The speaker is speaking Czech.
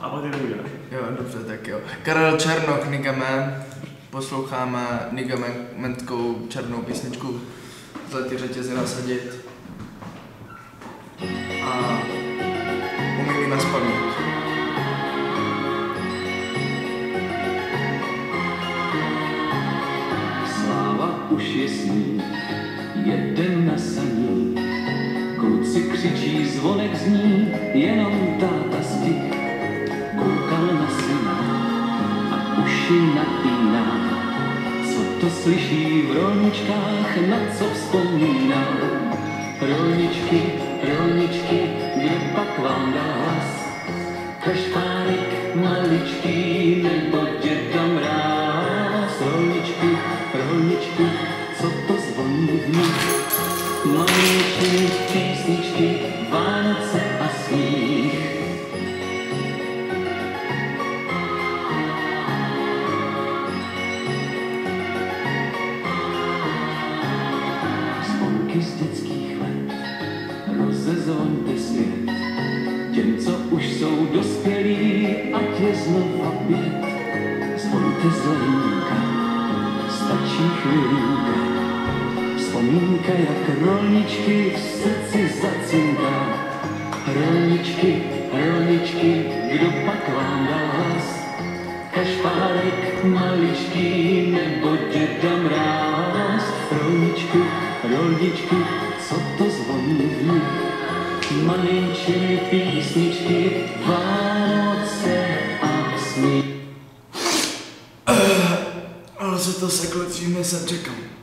a pak ty. Jo, dobře, tak jo. Karel Černok, Nigame. Posloucháme Nigamentkou černou písničku Zlatý řetězy nasadit. A umí na spaměť. Sláva už je sní, jeden na saní. Kluci křičí, zvonek zní, jenom táta a uši napíná. Co to slyší v rolničkách, na co vzpomíná? Rolničky, rolničky, kde pak vám dá hlas? Kašpárek maličký nebo děda mráz Rolničky, rolničky, co to zvoní v nich Malinčí písničky, Vánoce a sníh Dětských let, rozezvoňte svět Těm, co už jsou dospělí, ať je znova pět. Zvolte zlejnka, stačí chvílinka. Vzpomínka, jak rolničky v srdci zacinká. Rolničky, rolničky, kdo pak vám dá hlas? Kašpárek maličký nebo děda mráz. Rolničky, rolničky, co to zvoní malinčí písničky, Vánoce a sní. Ale se to seklo, tři jsem čekal.